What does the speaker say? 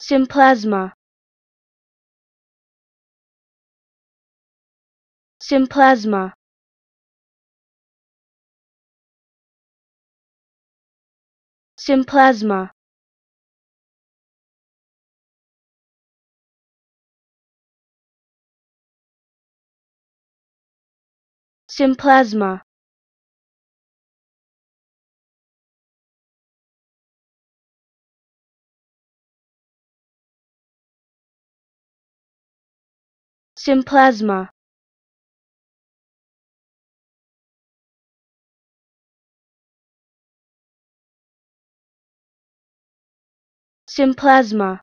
Symplasma. Symplasma. Symplasma. Symplasma Symplasma Symplasma